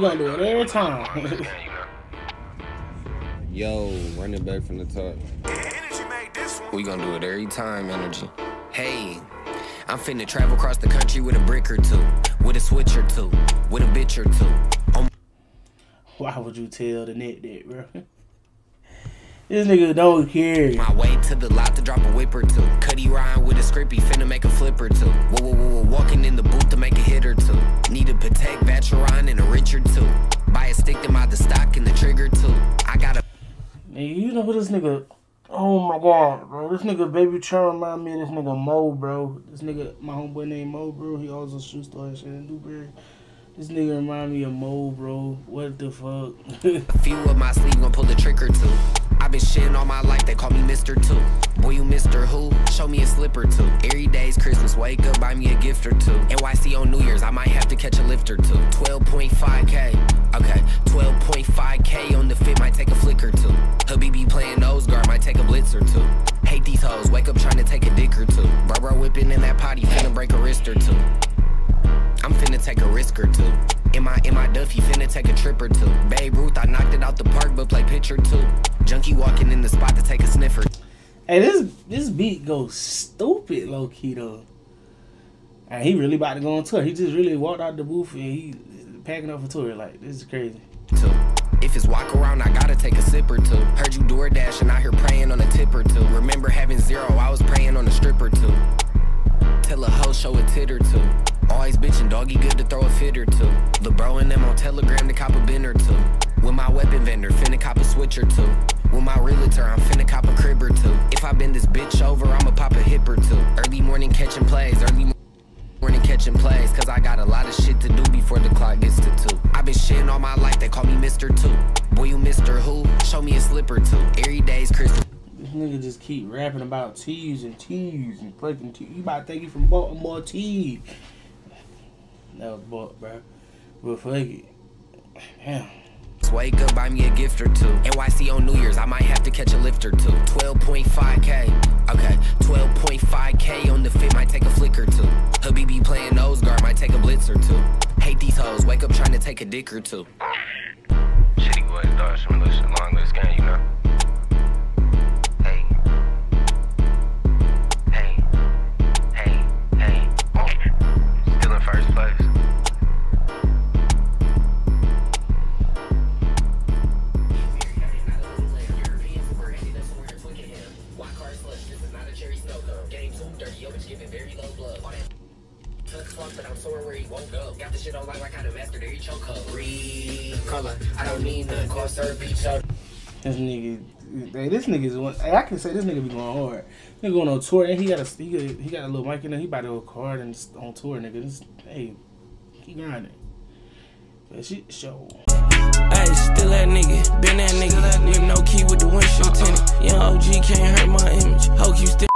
gonna do it every time. Yo, running back from the top. We gonna do it every time, energy. Hey, I'm finna travel across the country with a brick or two, with a switch or two, with a bitch or two. On Why would you tell the net that, bro? This nigga don't care. my way to the lot to drop a whip or two. Cuddy Ryan with a script, he finna make a flip or two. Whoa, whoa, whoa, whoa, Nigga, you know who this nigga? Oh my god, bro. This nigga BabyTron remind me of this nigga Mo, bro. This nigga, my homeboy named Mo, bro. He also shoe store in Dewberry. This nigga remind me of Mo, bro. What the fuck? A few of my sleeve, gon' pull the trick or two. i been shitting all my life, they call me Mr. Two. Boy, you Mr. Who? Show me a slip or two. Every day's Christmas, wake up, buy me a gift or two. NYC on New Year's, I might have to catch a lift or two. 12.5K, okay. 12.5K on the fit, might take a flick or two. Habibi playing nose guard, might take a blitz or two. Hate these hoes, wake up trying to take a dick or two. Bro, bro, whipping in that potty, finna break a wrist or two. I'm finna take a risk or two. In my in my Duffy, finna take a trip or two. Babe Ruth, I knocked it out the park, but play pitch or two. Junkie walking in the spot to take a sniffer. hey, this this beat goes stupid, low key though. And he really about to go on tour. He just really walked out the booth and he packing up for tour. Like this is crazy. Two. If it's walk around, I gotta take a sip or two. Heard you DoorDash and out here praying on a tip or two. Remember having zero, I was praying on a strip or two. Tell a hoe, show a tit or two. Always bitching, doggy good to throw a fit or two. The bro and them on Telegram to cop a bin or two. With my weapon vendor, finna cop a switch or two. With my realtor, I'm finna cop a crib or two. If I bend this bitch over, I'ma pop a hip or two. Early morning catching plays, early morning catching plays. Cause I got a lot of shit to do before the clock gets to two. i been shitting all my life, they call me Mr. Two. Boy, you Mr. Who? Show me a slip or two. Every day's Christmas. This nigga just keep rapping about T's and T's and fucking T. You about to take it from Baltimore T. That was bought, bro. But fuck it. Damn. Wake up, buy me a gift or two. NYC on New Year's, I might have to catch a lift or two. 12.5K, okay. 12.5K on the fit, might take a flick or two. Wake up trying to take a dick or two. Shitty boy, dog, some long list game, you know. But I'm somewhere where he won't go. Got the shit on like I kind of mastered every choke up. Read color. I don't need none. Call serve beach This nigga, hey, this nigga is one. Hey, I can say this nigga be going hard. Nigga going on tour and he got a he got, he got a little mic in there. He about to go hard and just on tour, nigga. This, hey, keep grinding. That shit show. Hey, still that nigga, been that nigga, with no key with the windshield tinted. Uh-uh. Young OG can't hurt my image. Hope you still.